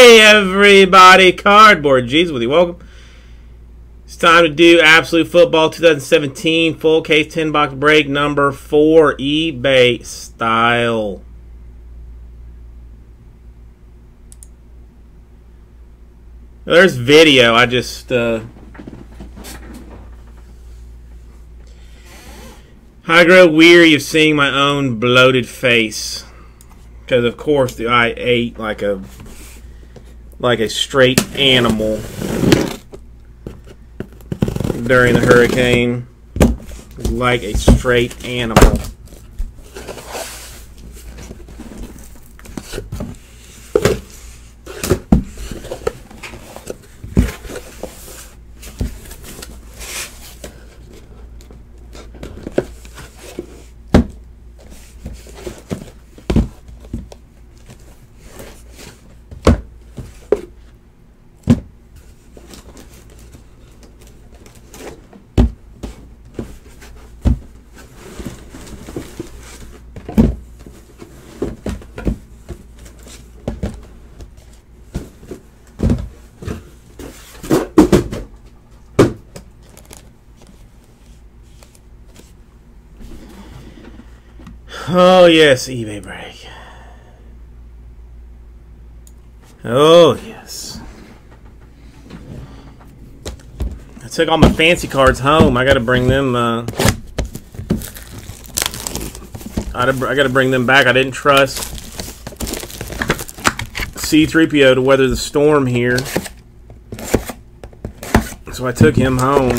Hey, everybody. Cardboard G's with you. Welcome. It's time to do Absolute Football 2017 full case 10 box break number 4 eBay style. There's video. I just uh, I grow weary of seeing my own bloated face. Because of course I ate like a like a straight animal during the hurricane. Like a straight animal. Oh, yes, eBay break. Oh, yes. I took all my fancy cards home. I got to bring them. Uh, I got to bring them back. I didn't trust C3PO to weather the storm here. So I took him home.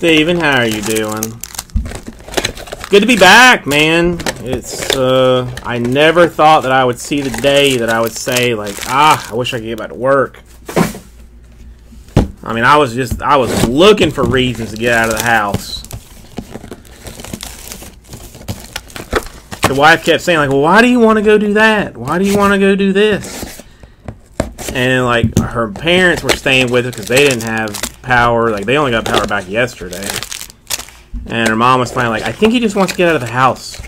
Steven, how are you doing? Good to be back, man. It's, uh, I never thought that I would see the day that I would say, like, ah, I wish I could get back to work. I mean, I was just, I was looking for reasons to get out of the house. The wife kept saying, like, well, why do you want to go do that? Why do you want to go do this? And, like, her parents were staying with her because they didn't have power. Like, they only got power back yesterday. And her mom was finally like, I think he just wants to get out of the house.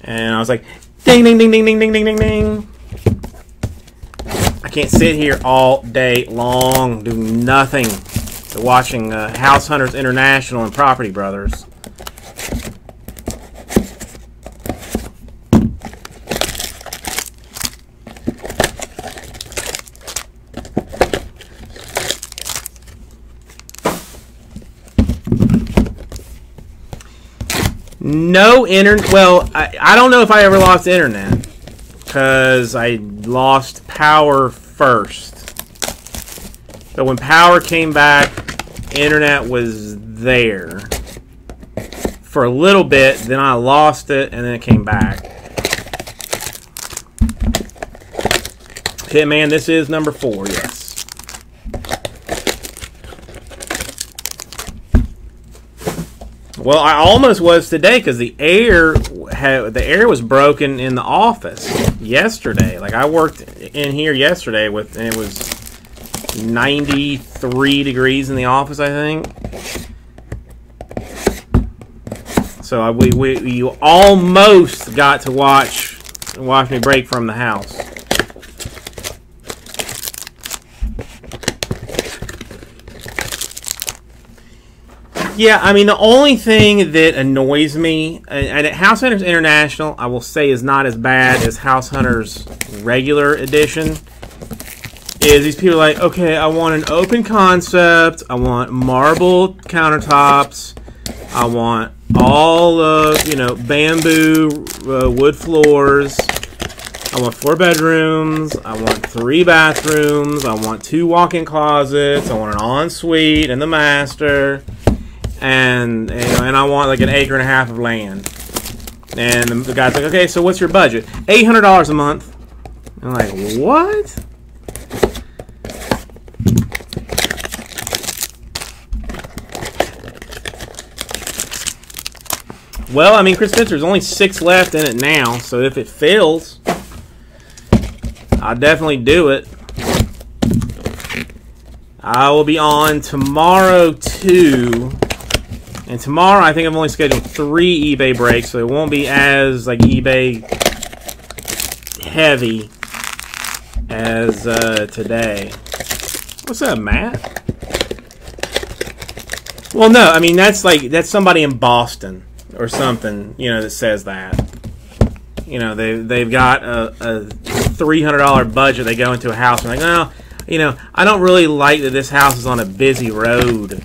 And I was like, ding, ding, ding, ding, ding, ding, ding, ding, ding. I can't sit here all day long doing nothing watching uh, House Hunters International and Property Brothers. No internet. Well, I, I don't know if I ever lost internet because I lost power first. But when power came back, internet was there for a little bit. Then I lost it, and then it came back. Hitman, this is number four. Yes. Well, I almost was today because the air had, the air was broken in the office yesterday. Like I worked in here yesterday with and it was 93 degrees in the office, I think. So I, we, we you almost got to watch watch me break from the house. Yeah, I mean, the only thing that annoys me, and, at House Hunters International, I will say is not as bad as House Hunters regular edition, is these people like, okay, I want an open concept, I want marble countertops, I want all of, you know, bamboo uh, wood floors, I want four bedrooms, I want three bathrooms, I want two walk-in closets, I want an ensuite and the master and and I want like an acre and a half of land. And the, the guy's like, okay, so what's your budget? Eight hundred dollars a month. And I'm like, what? Well, I mean, Chris Spencer, there's only six left in it now, so if it fails, I'll definitely do it. I will be on tomorrow too. And tomorrow, I think I've only scheduled three eBay breaks, so it won't be as like eBay heavy as uh, today. What's up, Matt? Well, no, I mean that's like that's somebody in Boston or something, you know, that says that. You know, they they've got a, a three hundred dollar budget. They go into a house and they like, oh, you know, I don't really like that this house is on a busy road.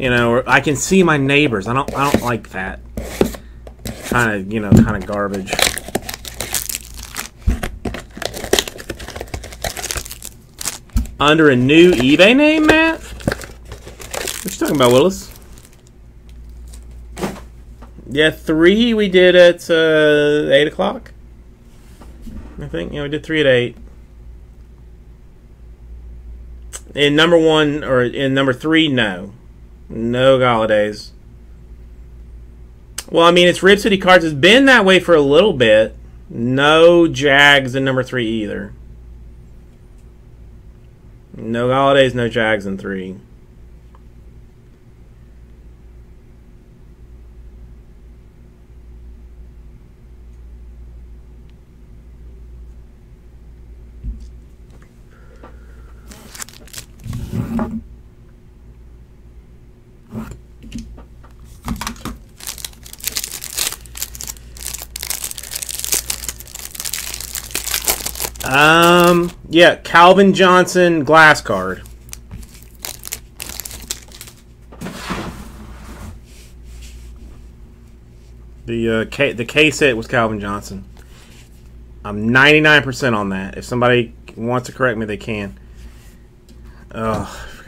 You know, I can see my neighbors. I don't I don't like that. Kind of you know kind of garbage. Under a new eBay name, Matt? What you talking about, Willis? Yeah, three we did at uh, eight o'clock. I think yeah we did three at eight. In number one or in number three, no, no Golladays. Well, I mean it's Rip City Cards. It's been that way for a little bit. No Jags in number three either. No Golladays, no Jags in three. Um, yeah, Calvin Johnson glass card. The uh, K the K set was Calvin Johnson. I'm 99% on that. If somebody wants to correct me, they can. Oh,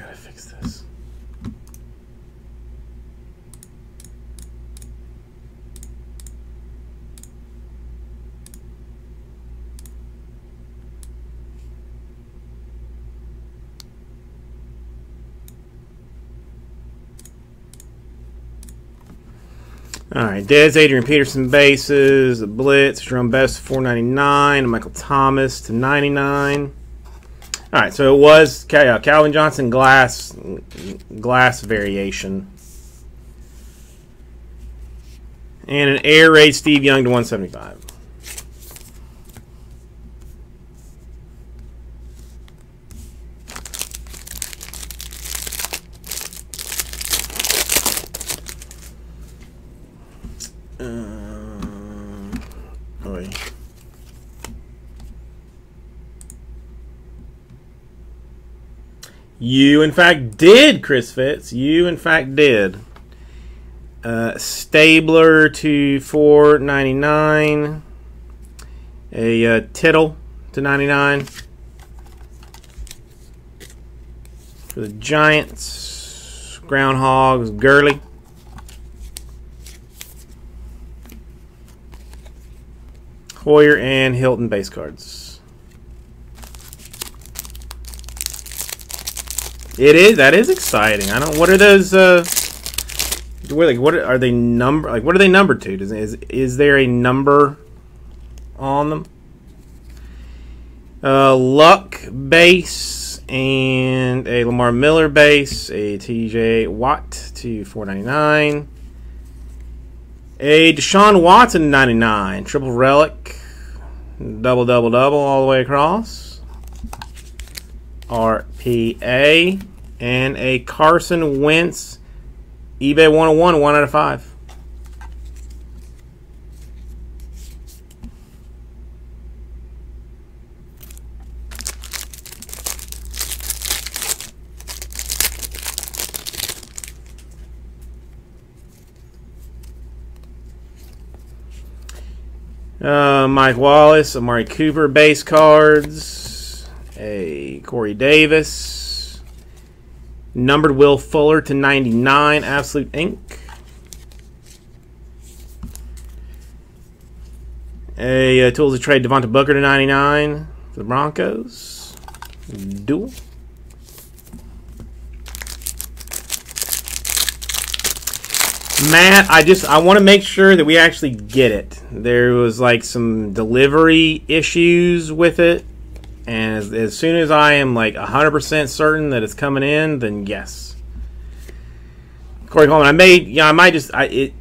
All right, Dez, Adrian Peterson bases, a Blitz, Jerome Bettis 499, Michael Thomas to 99. All right, so it was uh, Calvin Johnson glass glass variation. And an air raid Steve Young to 175. You, in fact, did, Chris Fitz. You, in fact, did. Uh, Stabler to four ninety nine. A uh, Tittle to ninety nine. For the Giants, Groundhogs, Gurley. Hoyer and Hilton base cards. It is. That is exciting. I don't. What are those? Uh, what, like, what are they number? Like, what are they numbered to? Does is is there a number on them? Uh, Luck base and a Lamar Miller base, a TJ Watt to 499, a Deshaun Watson 99, triple relic, double double double all the way across. RPA, and a Carson Wentz eBay 101, 1 out of 5. Uh, Mike Wallace, Amari Cooper base cards a Corey Davis. Numbered Will Fuller to 99, Absolute Ink. A uh, Tools of Trade Devontae Booker to 99 for the Broncos. Dual. Matt, I just I want to make sure that we actually get it. There was like some delivery issues with it, and as, as soon as I am like 100% certain that it's coming in, then yes. Corey Coleman, I may, yeah, I might just, I it,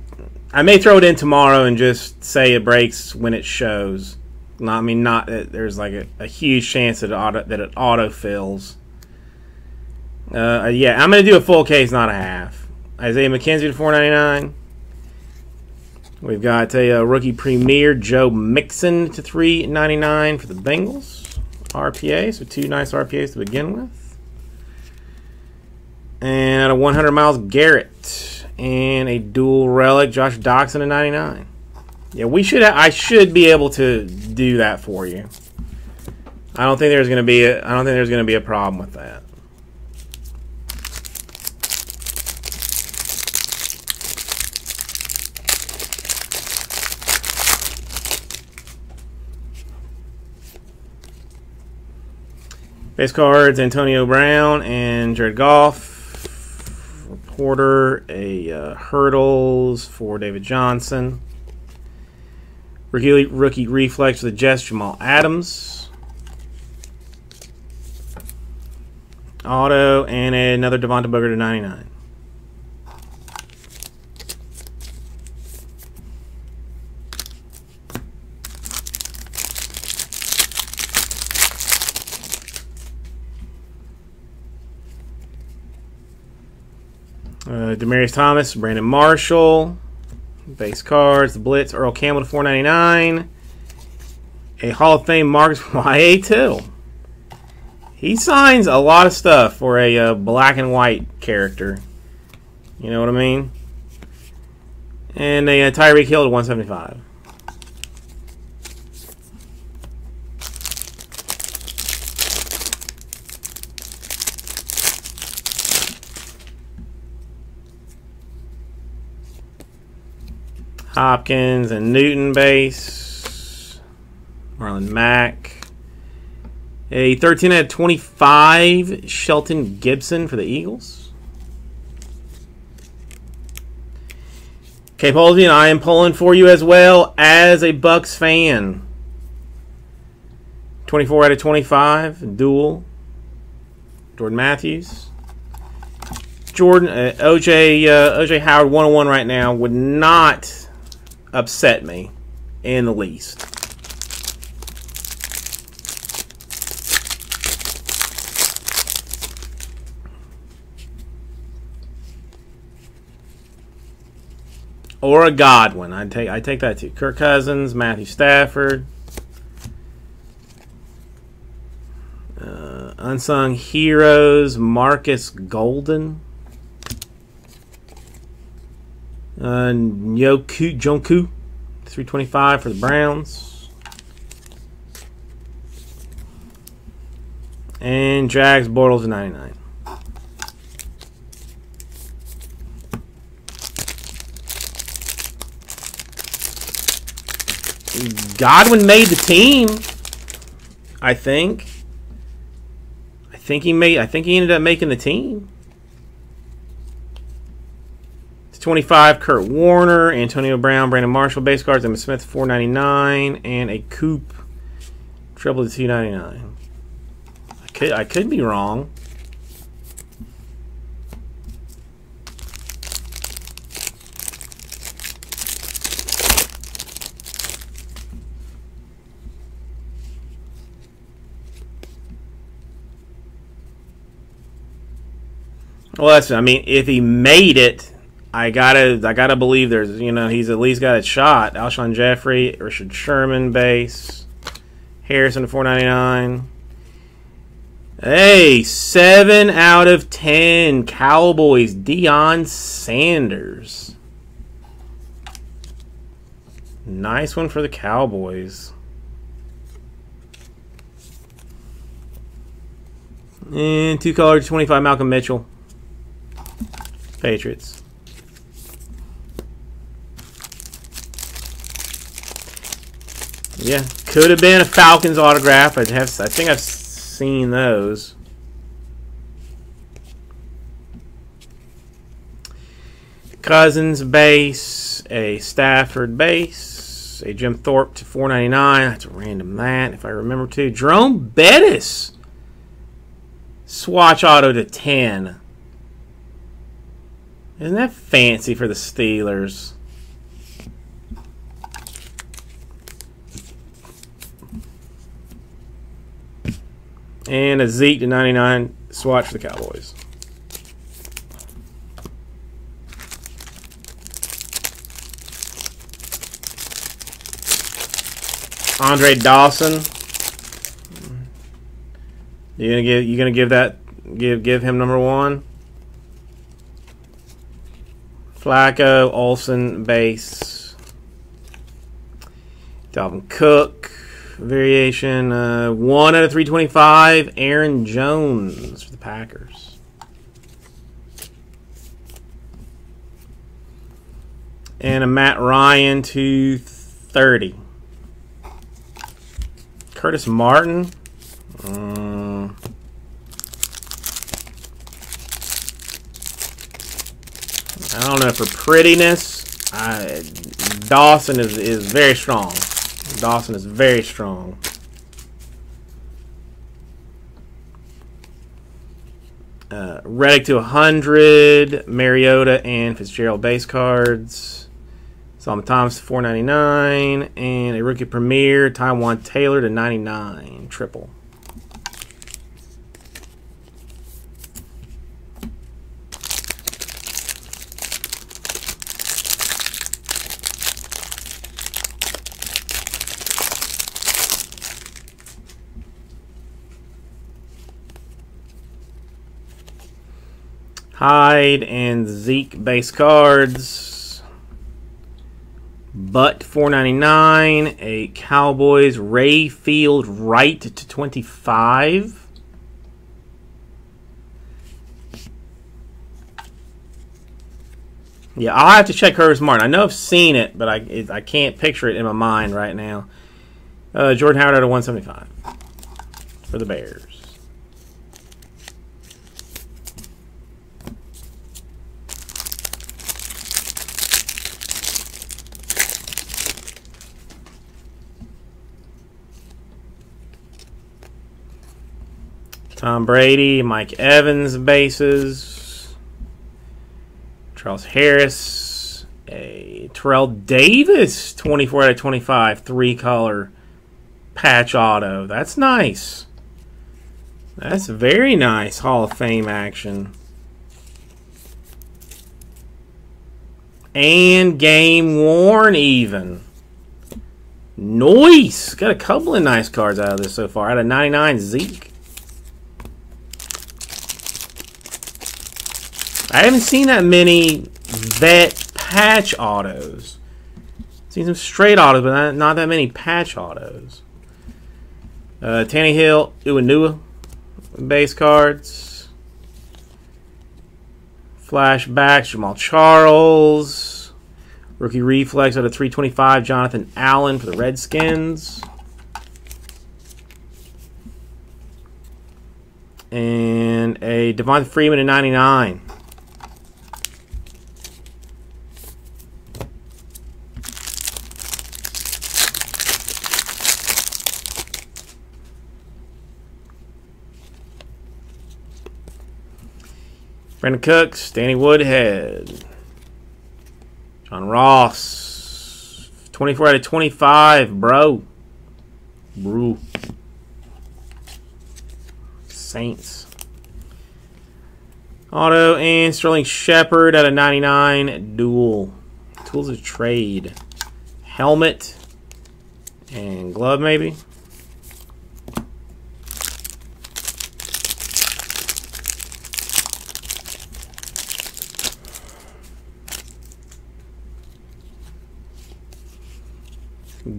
I may throw it in tomorrow and just say it breaks when it shows. Not, I mean, not that there's like a, a huge chance that it auto that it auto fills. Uh, yeah, I'm gonna do a full case, not a half. Isaiah McKenzie to 4.99. We've got a, a, rookie premier Joe Mixon to 3.99 for the Bengals. RPA, so two nice RPAs to begin with. And a 100 Myles Garrett and a dual relic Josh Doctson to 99. Yeah, we should. I should be able to do that for you. I don't think there's going to be. A, I don't think there's going to be a problem with that. Base cards: Antonio Brown and Jared Goff. Reporter a uh, hurdles for David Johnson. Rookie, rookie reflex for the Jets: Jamal Adams. Auto and another Devontae Booker to 99. Uh, Demaryius Thomas, Brandon Marshall, base cards, the Blitz, Earl Campbell to 499. A Hall of Fame Marcus Y.A. Tittle. He signs a lot of stuff for a uh, black and white character. You know what I mean? And a uh, Tyreek Hill to 175. Hopkins and Newton base. Marlon Mack. A 13 out of 25 Shelton Gibson for the Eagles. Okay, Polsey, and I am pulling for you as well as a Bucks fan. 24 out of 25, dual. Jordan Matthews. Jordan, uh, OJ, uh, OJ Howard 101 right now would not upset me in the least. Or a Godwin. I take I take that too. Kirk Cousins, Matthew Stafford. Uh, unsung heroes, Markus Golden. Uh, Yoku, Jonku, 325 for the Browns. And Jags Bortles 99. Godwin made the team. I think. I think he made. I think he ended up making the team. 25, Kurt Warner, Antonio Brown, Brandon Marshall, base cards, Emmitt Smith, 499, and a coupe, triple to 299. I could, I could be wrong. Well, that's, I mean, if he made it, I gotta I gotta believe there's you know he's at least got a shot. Alshon Jeffery, Richard Sherman base, Harrison four ninety nine. Hey, seven out of ten Cowboys. Deion Sanders. Nice one for the Cowboys. And two color 25 Malcolm Mitchell. Patriots. Yeah, could have been a Falcons autograph. I have, I think I've seen those. Cousins base, a Stafford base, a Jim Thorpe to 499. That's a random that, if I remember to. Jerome Bettis. Swatch auto to 10. Isn't that fancy for the Steelers? And a Zeke to 99 swatch for the Cowboys. Andre Dawson. You gonna give you gonna give that give give him number one? Flacco, Olson, base. Dalvin Cook, variation. Uh, one out of 325. Aaron Jones for the Packers. And a Matt Ryan to 30. Curtis Martin. Um, I don't know for prettiness. I, Dawson is is very strong. Dawson is very strong. Uh, Reddick to 100, Mariota and Fitzgerald base cards. Solomon Thomas to 499, and a rookie premier, Taywan Taylor to 99, triple. Hyde and Zeke base cards. Butt 499. A Cowboys Rayfield Wright to 25. Yeah, I'll have to check Curtis Martin. I know I've seen it, but I I can't picture it in my mind right now. Uh, Jordan Howard out of 175 for the Bears. Tom Brady, Mike Evans bases. Charles Harris, a Terrell Davis, 24 out of 25, three color patch auto. That's nice. That's very nice Hall of Fame action. And game worn even. Nice. Got a couple of nice cards out of this so far. Out of 99, Zeke. I haven't seen that many vet patch autos. Seen some straight autos, but not, not that many patch autos. Uh, Tannehill, Uinua, base cards. Flashbacks, Jamaal Charles. Rookie Reflex out of 325, Jonathan Allen for the Redskins. And a Devonta Freeman in 99. Brandin Cooks, Danny Woodhead, John Ross, 24 out of 25, bro. Bro. Saints. Auto and Sterling Shepard out of 99, dual. Tools of trade. Helmet and glove, maybe.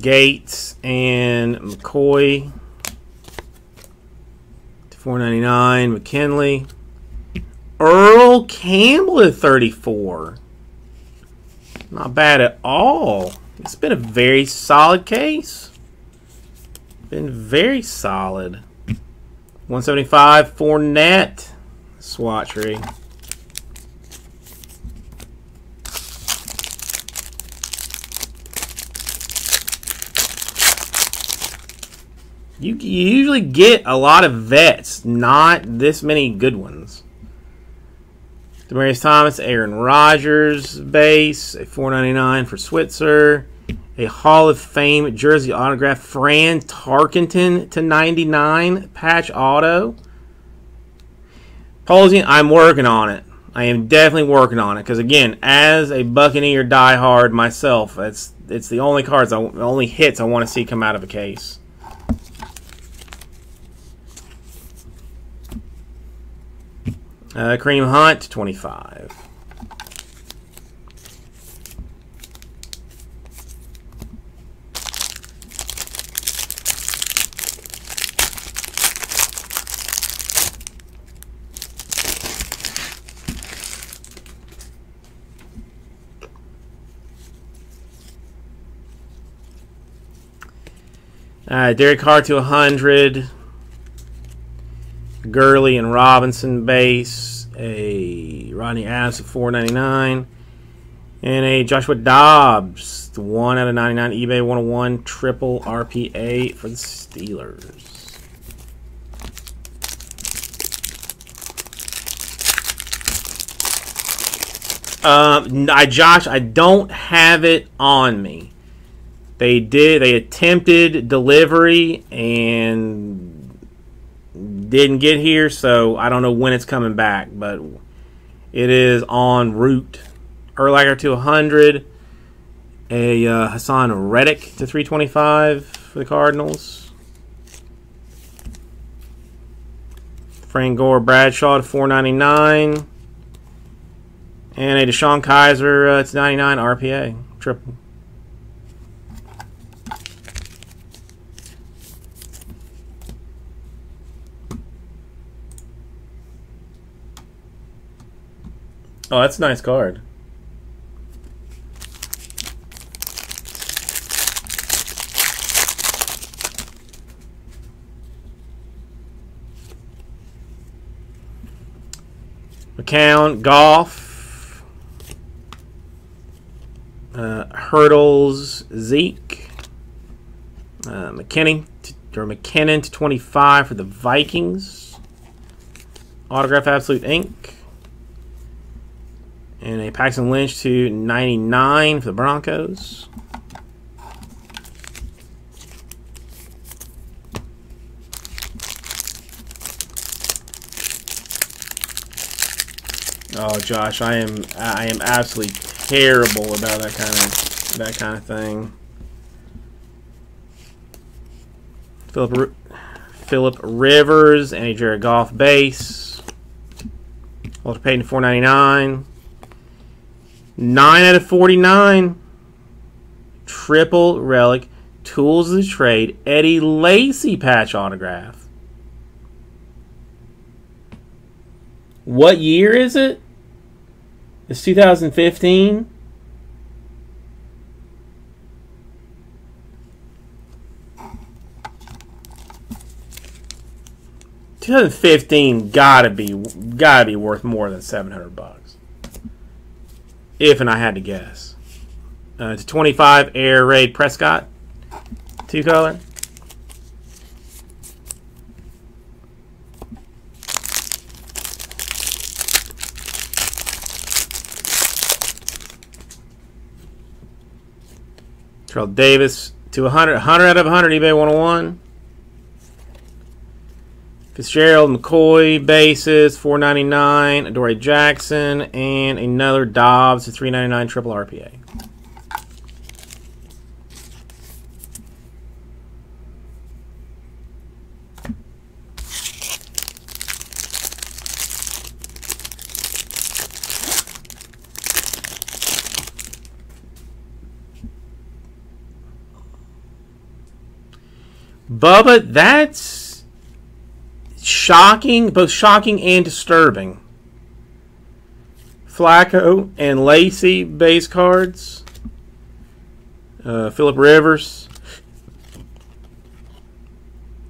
Gates and McCoy to 499. McKinley. Earl Campbell at 34. Not bad at all. It's been a very solid case. Been very solid. 175 Fournette swatchery. You, you usually get a lot of vets, not this many good ones. Demaryius Thomas, Aaron Rodgers base, a 4.99 for Switzer, a Hall of Fame jersey autograph, Fran Tarkenton to 99 patch auto. Posing, I'm working on it. I am definitely working on it because again, as a Buccaneer diehard myself, it's it's the only cards, I, only hits I want to see come out of a case. Uh, Kareem Hunt, 25. Uh, Derek Carr to 100. Gurley and Robinson base. A Rodney Adams at 499. And a Joshua Dobbs, 1 out of 99 eBay 101 triple RPA for the Steelers. Um, I Josh, I don't have it on me. They did. They attempted delivery and didn't get here, so I don't know when it's coming back. But it is en route. Urlacher to 100. A uh, Haason Reddick to 325 for the Cardinals. Frank Gore Bradshaw to 499. And a DeShone Kizer uh, to 99 RPA. Triple. Oh, that's a nice card. McCown, Goff, uh, Hurdles, Zeke, uh, McKinney to, or McKinnon to 25 for the Vikings. Autograph Absolute Ink. And a Paxton Lynch to 99 for the Broncos. Oh, Josh, I am I am absolutely terrible about that kind of that kind of thing. Philip Philip Rivers and a Jared Goff base. Walter Payton 499. 9 out of 49. Triple relic. Tools of the trade. Eddie Lacy patch autograph. What year is it? It's 2015. Two thousand fifteen gotta be gotta be worth more than seven hundred bucks. If and I had to guess. Uh, twenty five Air Raid Prescott, two color. Terrell Davis to 100, 100 out of 100, eBay 101. Fitzgerald, McCoy, bases, 499. Adoree Jackson, and another Dobbs, to 399 triple RPA. Bubba, that's shocking, both shocking and disturbing. Flacco and Lacy base cards. Uh, Philip Rivers.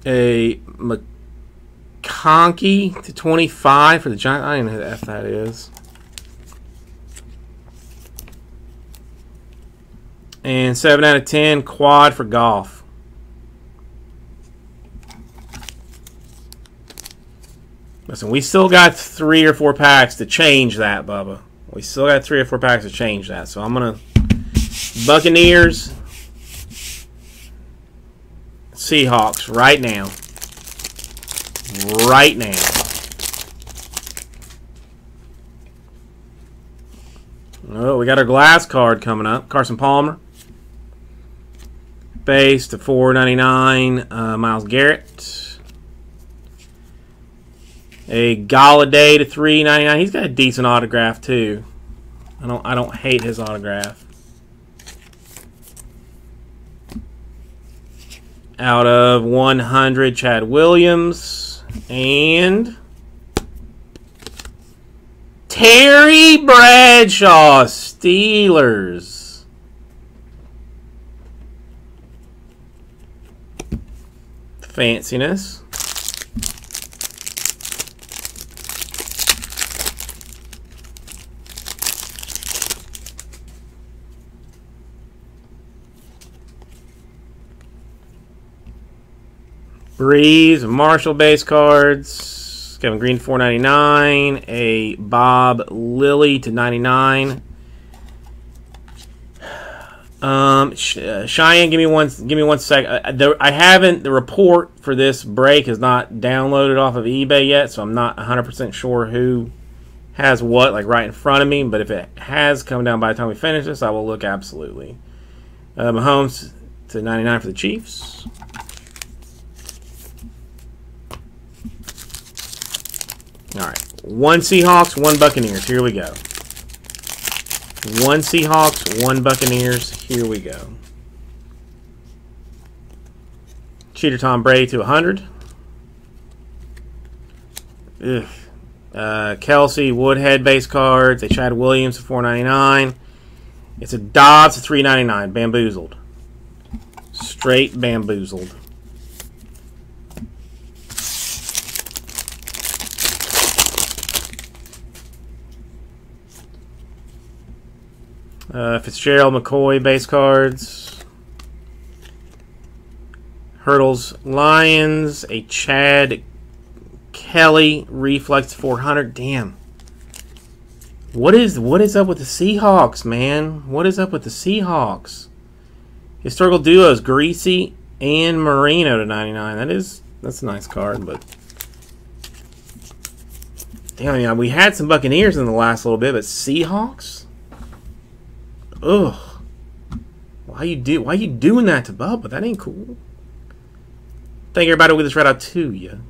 A McConkey to 25 for the Giants. I don't know who the F that is. And 7 out of 10 quad for Goff. Listen, we still got three or four packs to change that, Bubba. We still got three or four packs to change that. So I'm gonna Buccaneers, Seahawks right now. Right now. Oh, we got our glass card coming up. Carson Palmer. Base to 499. Uh, Myles Garrett. A Golladay to 399. He's got a decent autograph too. I don't I don't hate his autograph. Out of 100, Chad Williams. And Terry Bradshaw, Steelers. Fanciness. Brees, Marshall base cards. Kevin Greene, 499. A Bob Lilly to 99. Um, uh, Cheyenne, give me one. Give me one sec. Uh, I haven't. The report for this break is not downloaded off of eBay yet, so I'm not 100 percent sure who has what, like right in front of me. But if it has come down by the time we finish this, I will look absolutely. Uh, Mahomes to 99 for the Chiefs. All right. One Seahawks, one Buccaneers. Here we go. One Seahawks, one Buccaneers. Here we go. Cheater Tom Brady to 100. Ugh. Uh, Kelce, Woodhead base cards. A Chad Williams to 499. It's a Dobbs to 399. Bamboozled. Straight bamboozled. Uh, Fitzgerald McCoy base cards. Hurdles Lions. A Chad Kelly reflex 400. Damn. What is what is up with the Seahawks, man? What is up with the Seahawks? Historical duos Griese and Marino to 99. That is that's a nice card, but damn, yeah, we had some Buccaneers in the last little bit, but Seahawks. Ugh. Why you do? Why you doing that to Bubba? That ain't cool. Thank everybody with this right out to you.